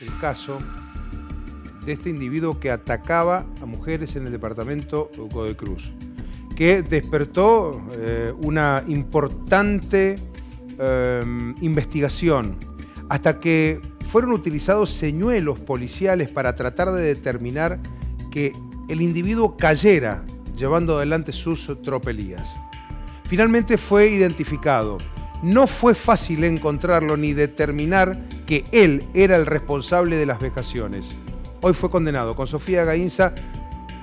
el caso de este individuo que atacaba a mujeres en el departamento de Cruz, que despertó eh, una importante em, investigación hasta que fueron utilizados señuelos policiales para tratar de determinar que el individuo cayera llevando adelante sus tropelías. Finalmente fue identificado. No fue fácil encontrarlo ni determinar que él era el responsable de las vejaciones. Hoy fue condenado. Con Sofía Gainza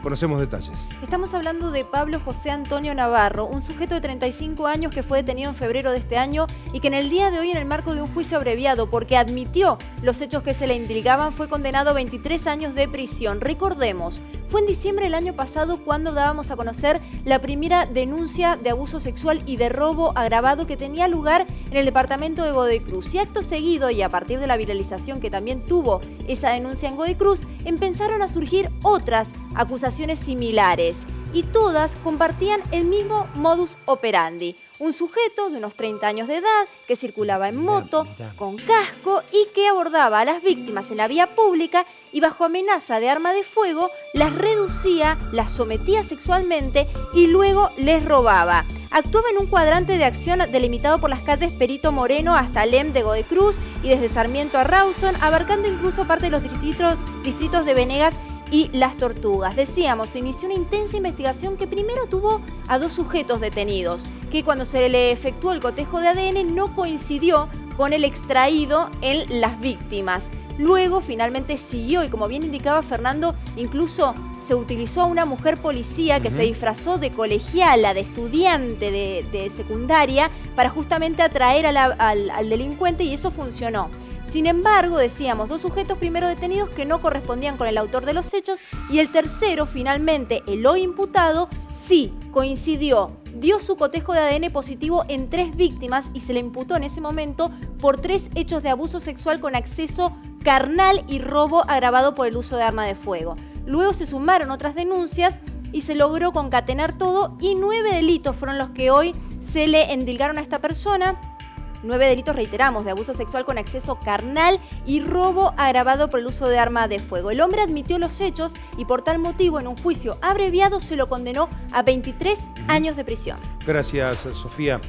Conocemos detalles. Estamos hablando de Pablo José Antonio Navarro, un sujeto de 35 años que fue detenido en febrero de este año y que en el día de hoy en el marco de un juicio abreviado porque admitió los hechos que se le indilgaban fue condenado a 23 años de prisión. Recordemos, fue en diciembre del año pasado cuando dábamos a conocer la primera denuncia de abuso sexual y de robo agravado que tenía lugar en el departamento de Godoy Cruz. Y acto seguido, y a partir de la viralización que también tuvo esa denuncia en Godoy Cruz, empezaron a surgir otras acusaciones similares y todas compartían el mismo modus operandi. Un sujeto de unos 30 años de edad que circulaba en moto, con casco y que abordaba a las víctimas en la vía pública y bajo amenaza de arma de fuego las reducía, las sometía sexualmente y luego les robaba. Actuaba en un cuadrante de acción delimitado por las calles Perito Moreno hasta Lem de Godecruz y desde Sarmiento a Rawson, abarcando incluso parte de los distritos, distritos de Venegas y las tortugas. Decíamos, se inició una intensa investigación que primero tuvo a dos sujetos detenidos, que cuando se le efectuó el cotejo de ADN no coincidió con el extraído en las víctimas. Luego finalmente siguió y como bien indicaba Fernando, incluso se utilizó a una mujer policía que se disfrazó de colegiala, de estudiante de, secundaria, para justamente atraer al delincuente y eso funcionó. Sin embargo, decíamos, dos sujetos primero detenidos que no correspondían con el autor de los hechos y el tercero, finalmente, el hoy imputado, sí coincidió, dio su cotejo de ADN positivo en tres víctimas y se le imputó en ese momento por tres hechos de abuso sexual con acceso carnal y robo agravado por el uso de arma de fuego. Luego se sumaron otras denuncias y se logró concatenar todo y nueve delitos fueron los que hoy se le endilgaron a esta persona Nueve delitos, reiteramos, de abuso sexual con acceso carnal y robo agravado por el uso de arma de fuego. El hombre admitió los hechos y por tal motivo en un juicio abreviado se lo condenó a 23 años de prisión. Gracias, Sofía.